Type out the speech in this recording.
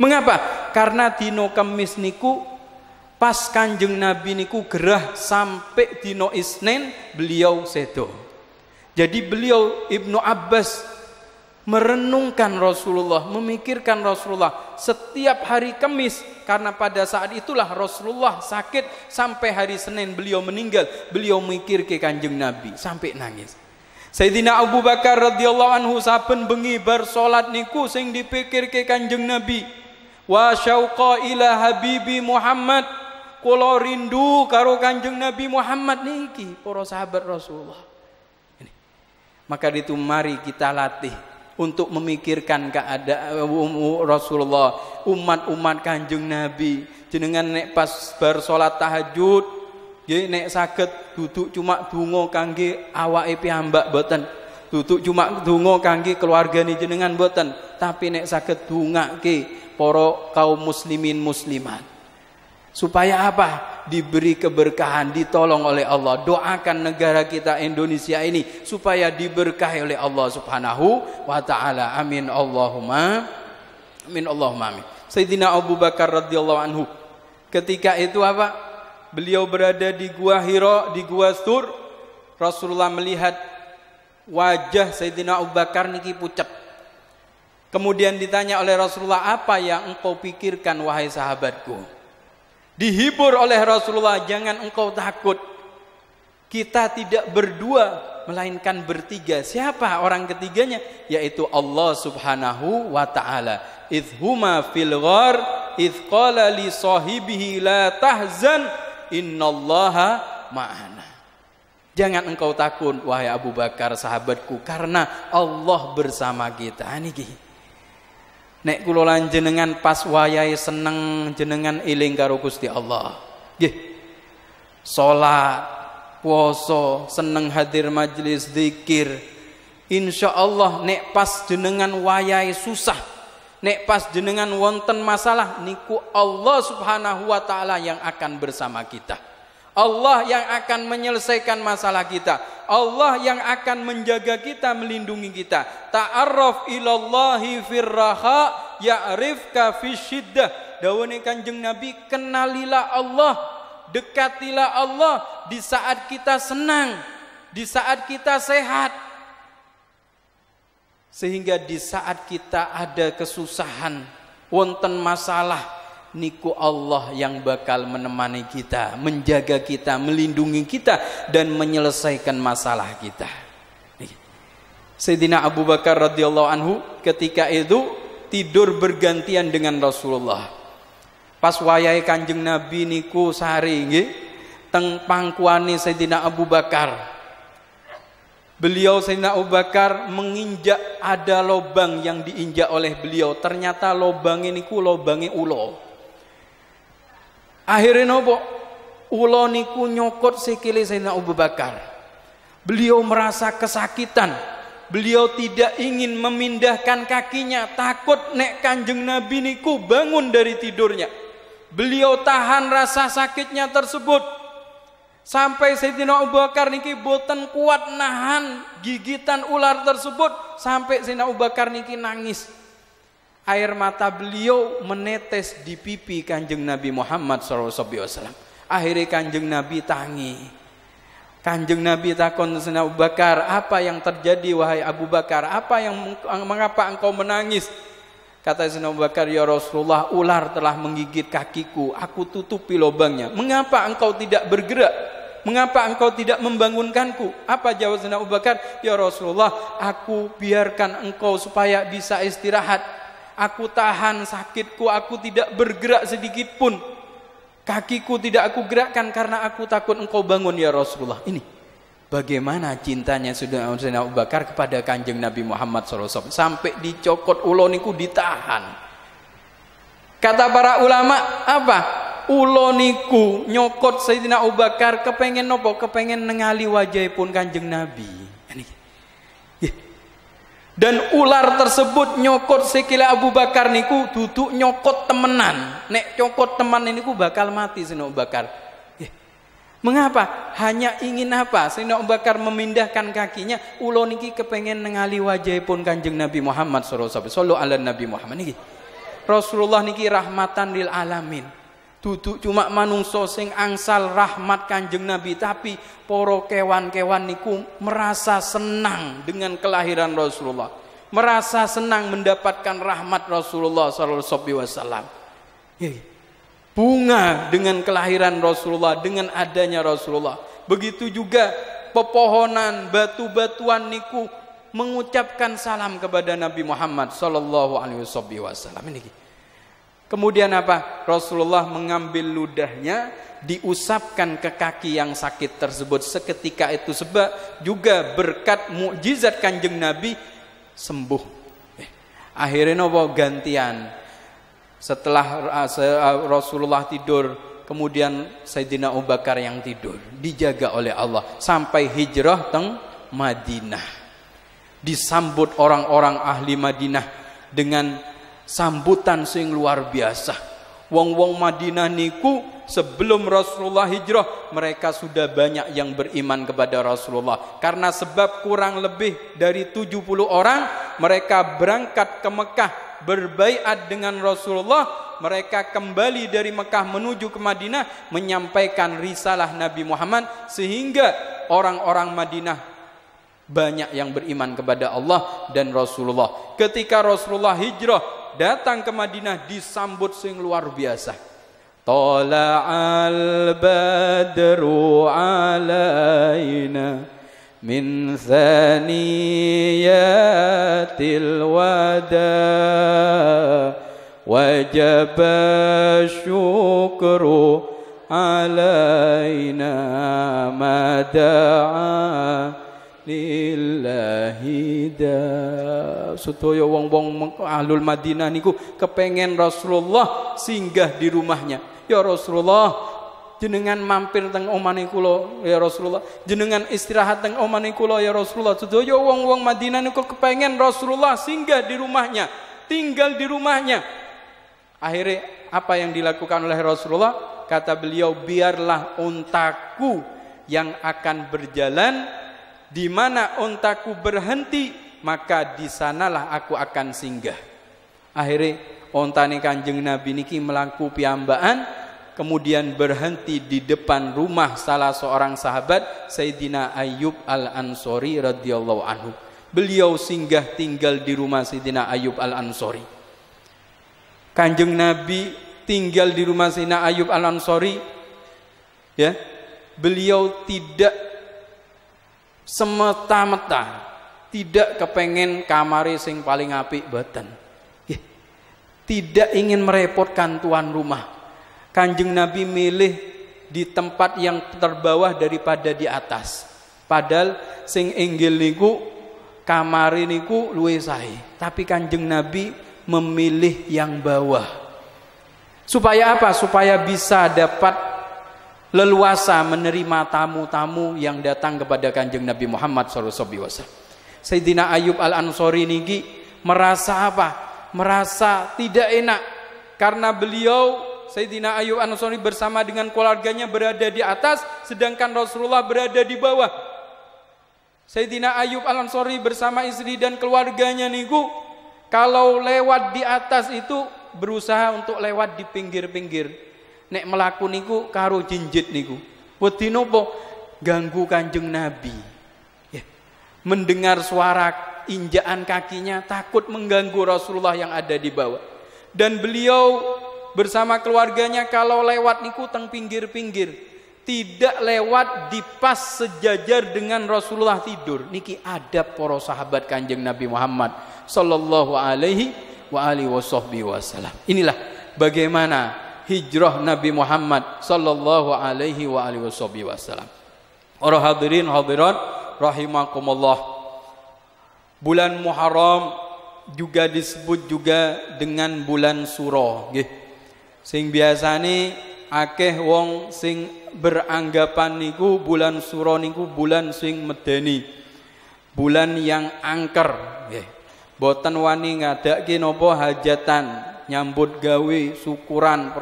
Mengapa? Karena dino kemis niku pas kanjeng Nabi niku gerah sampai dino Isnin beliau sedo. Jadi beliau Ibnu Abbas merenungkan Rasulullah, memikirkan Rasulullah setiap hari Kamis karena pada saat itulah Rasulullah sakit sampai hari Senin beliau meninggal, beliau mikir ke Kanjeng Nabi sampai nangis. Sayyidina Abu Bakar radhiyallahu anhu saben bengi bar salat niku sing dipikir ke Kanjeng Nabi. Wa syauqa ila habibi Muhammad kula rindu karo Kanjeng Nabi Muhammad niki para sahabat Rasulullah. Ini. Maka itu mari kita latih untuk memikirkan keadaan Rasulullah, umat-umat Kanjeng Nabi. Jenengan nek pas bar salat tahajud, nggih nek saged duduk cuma donga kangge awake piyambak boten. Duduk cuma donga kangge keluargane jenengan boten, tapi nek saged dongake para kaum muslimin muslimat. Supaya apa? Diberi keberkahan, ditolong oleh Allah. Doakan negara kita Indonesia ini supaya diberkahi oleh Allah Subhanahu wa taala. Amin Allahumma. Amin Allahumma amin. Sayyidina Abu Bakar radhiyallahu anhu ketika itu apa? Beliau berada di gua Hira, di gua Sur. Rasulullah melihat wajah Sayyidina Abu Bakar niki pucat. Kemudian ditanya oleh Rasulullah, "Apa yang engkau pikirkan wahai sahabatku?" Dihibur oleh Rasulullah, jangan engkau takut. Kita tidak berdua, melainkan bertiga. Siapa orang ketiganya? Yaitu Allah Subhanahu wa taala. Idhuma fil ghar idh qala li sahibihi la tahzan innallaha ma'ana. Jangan engkau takut wahai Abu Bakar sahabatku karena Allah bersama kita. Niki. Nek kula lan jenengan pas wayahe seneng jenengan eling karo Gusti Allah. Nggih. Salat, puasa, seneng hadir majelis zikir. Insya Allah nek pas jenengan wayahe susah, nek pas jenengan wonten masalah niku Allah Subhanahu wa taala yang akan bersama kita. Allah yang akan menyelesaikan masalah kita. Allah yang akan menjaga kita, melindungi kita. Ta'arraf ilallahi firraha ya'rifka fisyiddah. Dawane Kanjeng Nabi, kenalilah Allah, dekatilah Allah di saat kita senang, di saat kita sehat. Sehingga di saat kita ada kesusahan, wonten masalah, niku Allah yang bakal menemani kita, menjaga kita, melindungi kita dan menyelesaikan masalah kita. Sayyidina Abu Bakar radhiyallahu anhu ketika itu tidur bergantian dengan Rasulullah. Pas wayai Kanjeng Nabi niku sehari nggih teng pangkuane Sayyidina Abu Bakar. Beliau Sayyidina Abu Bakar menginjak ada lobang yang diinjak oleh beliau. Ternyata lobang ini ku lobangnya ulo. Akhirnya nopo? Ulo niku nyokot sikile Sayyidina Abu Bakar. Beliau merasa kesakitan. Beliau tidak ingin memindahkan kakinya, takut nek Kanjeng Nabi niku bangun dari tidurnya. Beliau tahan rasa sakitnya tersebut. Sampai Sayyidina Abu Bakar niki boten kuat nahan gigitan ular tersebut sampai Sayyidina Abu Bakar niki nangis air mata beliau menetes di pipi kanjeng Nabi Muhammad SAW. Akhirnya kanjeng Nabi tangi. Kanjeng Nabi takon Sina Abu Bakar, apa yang terjadi wahai Abu Bakar? Apa yang mengapa engkau menangis? Kata Sina Abu Bakar, ya Rasulullah, ular telah menggigit kakiku. Aku tutupi lubangnya. Mengapa engkau tidak bergerak? Mengapa engkau tidak membangunkanku? Apa jawab Sina Abu Bakar? Ya Rasulullah, aku biarkan engkau supaya bisa istirahat Aku tahan sakitku, aku tidak bergerak sedikit pun. Kakiku tidak aku gerakkan karena aku takut engkau bangun ya Rasulullah. Ini bagaimana cintanya Sayyidina Abu Bakar kepada kanjeng Nabi Muhammad SAW. Sampai dicokot uloniku ditahan. Kata para ulama apa? Uloniku nyokot Sayyidina Abu Bakar kepengen nopo? Kepengen nengali wajah pun kanjeng Nabi. Dan ular tersebut nyokot sekila Abu Bakar niku duduk nyokot temenan. Nek nyokot teman ini ku bakal mati Abu Bakar. Ya. Mengapa? Hanya ingin apa? Abu Bakar memindahkan kakinya. Ulo niki kepengen nengali wajah pun kanjeng Nabi Muhammad SAW. Sallu ala Nabi Muhammad niki. Rasulullah niki rahmatan lil alamin. Duduk cuma manungso sing angsal rahmat Kanjeng Nabi tapi poro kewan-kewan niku merasa senang dengan kelahiran Rasulullah. Merasa senang mendapatkan rahmat Rasulullah sallallahu wasallam. Bunga dengan kelahiran Rasulullah, dengan adanya Rasulullah. Begitu juga pepohonan, batu-batuan niku mengucapkan salam kepada Nabi Muhammad sallallahu alaihi wasallam ini. Kemudian apa? Rasulullah mengambil ludahnya diusapkan ke kaki yang sakit tersebut seketika itu sebab juga berkat mukjizat Kanjeng Nabi sembuh. Eh, akhirnya nopo gantian. Setelah uh, uh, Rasulullah tidur, kemudian Sayyidina Abu Bakar yang tidur, dijaga oleh Allah sampai hijrah teng Madinah disambut orang-orang ahli Madinah dengan sambutan sing luar biasa. Wong-wong Madinah niku sebelum Rasulullah hijrah mereka sudah banyak yang beriman kepada Rasulullah karena sebab kurang lebih dari 70 orang mereka berangkat ke Mekah berbaiat dengan Rasulullah mereka kembali dari Mekah menuju ke Madinah menyampaikan risalah Nabi Muhammad sehingga orang-orang Madinah banyak yang beriman kepada Allah dan Rasulullah. Ketika Rasulullah hijrah datang ke Madinah disambut sing luar biasa. Tala'al badru alaina min thaniyatil wada wajib syukru alaina mada'a lillahi da. Sedaya wong-wong ahlul Madinah niku kepengen Rasulullah singgah di rumahnya. Ya Rasulullah jenengan mampir teng omane kula ya Rasulullah. Jenengan istirahat teng omane kula ya Rasulullah. Sedaya wong-wong Madinah niku kepengen Rasulullah singgah di rumahnya tinggal di rumahnya. Akhirnya apa yang dilakukan oleh Rasulullah? Kata beliau biarlah untaku yang akan berjalan di mana ontaku berhenti maka di sanalah aku akan singgah. Akhirnya ontane kanjeng nabi niki melaku piambaan kemudian berhenti di depan rumah salah seorang sahabat Sayyidina Ayyub Al-Ansori radhiyallahu anhu. Beliau singgah tinggal di rumah Sayyidina Ayyub Al-Ansori. Kanjeng nabi tinggal di rumah Sayyidina Ayyub Al-Ansori ya. Beliau tidak semeta-meta tidak kepengen kamari sing paling apik boten tidak ingin merepotkan tuan rumah. Kanjeng nabi milih di tempat yang terbawah daripada di atas. Padahal sing inggil niku kamari niku luwe sae. Tapi kanjeng nabi memilih yang bawah. Supaya apa? Supaya bisa dapat leluasa menerima tamu-tamu yang datang kepada kanjeng Nabi Muhammad SAW. Sayyidina Ayub Al-Ansori niki merasa apa? Merasa tidak enak karena beliau Sayyidina Ayub Al-Ansori bersama dengan keluarganya berada di atas sedangkan Rasulullah berada di bawah. Sayyidina Ayub Al-Ansori bersama istri dan keluarganya niku kalau lewat di atas itu berusaha untuk lewat di pinggir-pinggir nek melaku niku karo jinjit niku. Wedi napa ganggu kanjeng nabi. Ya. mendengar suara injaan kakinya takut mengganggu Rasulullah yang ada di bawah. Dan beliau bersama keluarganya kalau lewat niku teng pinggir-pinggir. Tidak lewat di pas sejajar dengan Rasulullah tidur. Niki ada para sahabat kanjeng Nabi Muhammad sallallahu alaihi wa alihi wasallam inilah bagaimana hijrah Nabi Muhammad sallallahu alaihi wa alihi wasallam. Para hadirin hadirat rahimakumullah. Bulan Muharram juga disebut juga dengan bulan suro nggih. Sing biasane akeh wong sing beranggapan niku bulan suro niku bulan sing medeni. Bulan yang angker nggih. Boten wani ngadake napa hajatan, nyambut gawe, syukuran